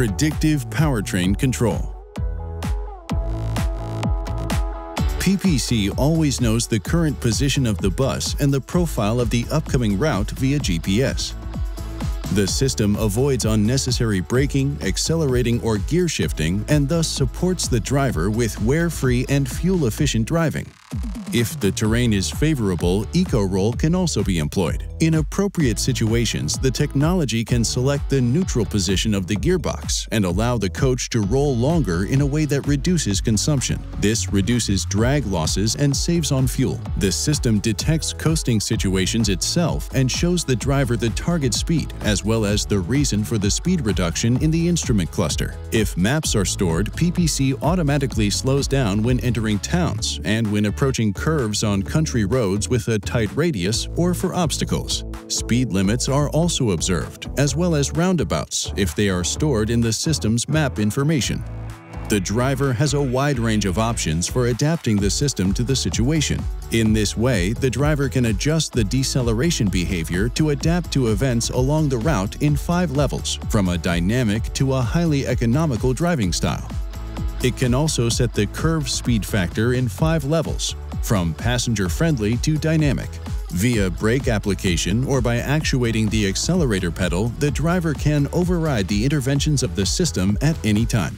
Predictive Powertrain Control PPC always knows the current position of the bus and the profile of the upcoming route via GPS. The system avoids unnecessary braking, accelerating, or gear shifting and thus supports the driver with wear-free and fuel-efficient driving. If the terrain is favorable, eco-roll can also be employed. In appropriate situations, the technology can select the neutral position of the gearbox and allow the coach to roll longer in a way that reduces consumption. This reduces drag losses and saves on fuel. The system detects coasting situations itself and shows the driver the target speed as well as the reason for the speed reduction in the instrument cluster. If maps are stored, PPC automatically slows down when entering towns and when approaching curves on country roads with a tight radius or for obstacles. Speed limits are also observed, as well as roundabouts if they are stored in the system's map information. The driver has a wide range of options for adapting the system to the situation. In this way, the driver can adjust the deceleration behavior to adapt to events along the route in five levels, from a dynamic to a highly economical driving style. It can also set the curve speed factor in five levels, from passenger-friendly to dynamic. Via brake application or by actuating the accelerator pedal, the driver can override the interventions of the system at any time.